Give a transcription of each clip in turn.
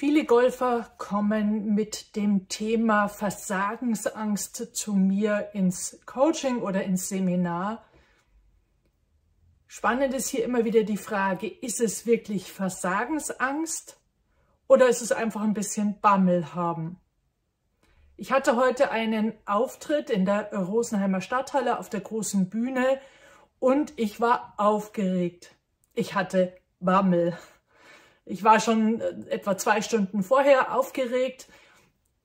Viele Golfer kommen mit dem Thema Versagensangst zu mir ins Coaching oder ins Seminar. Spannend ist hier immer wieder die Frage, ist es wirklich Versagensangst oder ist es einfach ein bisschen Bammel haben? Ich hatte heute einen Auftritt in der Rosenheimer Stadthalle auf der großen Bühne und ich war aufgeregt. Ich hatte Bammel. Ich war schon äh, etwa zwei Stunden vorher aufgeregt.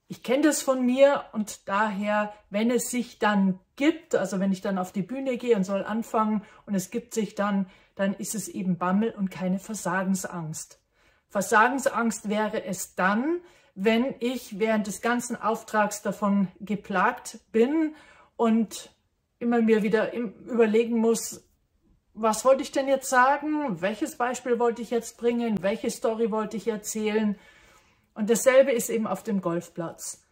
Ich kenne das von mir und daher, wenn es sich dann gibt, also wenn ich dann auf die Bühne gehe und soll anfangen und es gibt sich dann, dann ist es eben Bammel und keine Versagensangst. Versagensangst wäre es dann, wenn ich während des ganzen Auftrags davon geplagt bin und immer mir wieder überlegen muss, was wollte ich denn jetzt sagen? Welches Beispiel wollte ich jetzt bringen? Welche Story wollte ich erzählen? Und dasselbe ist eben auf dem Golfplatz.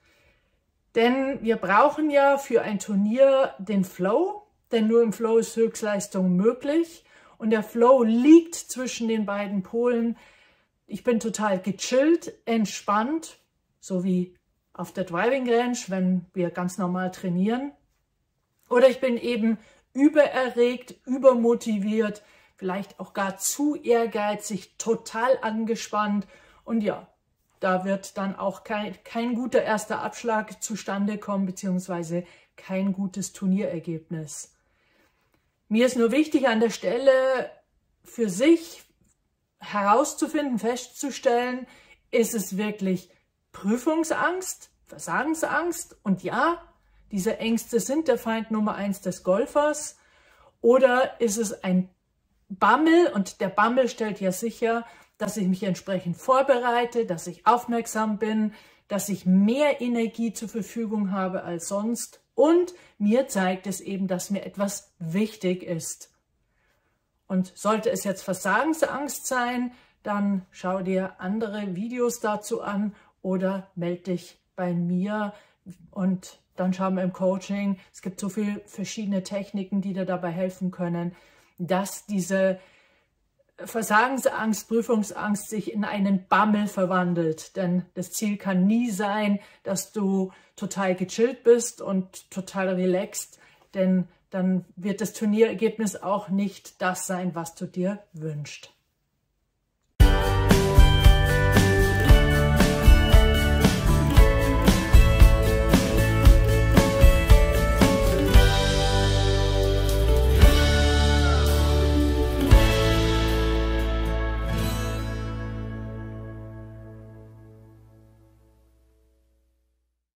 Denn wir brauchen ja für ein Turnier den Flow, denn nur im Flow ist Höchstleistung möglich. Und der Flow liegt zwischen den beiden Polen. Ich bin total gechillt, entspannt, so wie auf der Driving Range, wenn wir ganz normal trainieren. Oder ich bin eben übererregt, übermotiviert, vielleicht auch gar zu ehrgeizig, total angespannt. Und ja, da wird dann auch kein, kein guter erster Abschlag zustande kommen, beziehungsweise kein gutes Turnierergebnis. Mir ist nur wichtig an der Stelle für sich herauszufinden, festzustellen, ist es wirklich Prüfungsangst, Versagensangst und ja, diese Ängste sind der Feind Nummer eins des Golfers. Oder ist es ein Bammel? Und der Bammel stellt ja sicher, dass ich mich entsprechend vorbereite, dass ich aufmerksam bin, dass ich mehr Energie zur Verfügung habe als sonst. Und mir zeigt es eben, dass mir etwas wichtig ist. Und sollte es jetzt Versagensangst sein, dann schau dir andere Videos dazu an oder melde dich bei mir und dann schauen wir im Coaching, es gibt so viele verschiedene Techniken, die dir dabei helfen können, dass diese Versagensangst, Prüfungsangst sich in einen Bammel verwandelt. Denn das Ziel kann nie sein, dass du total gechillt bist und total relaxed, denn dann wird das Turnierergebnis auch nicht das sein, was du dir wünschst.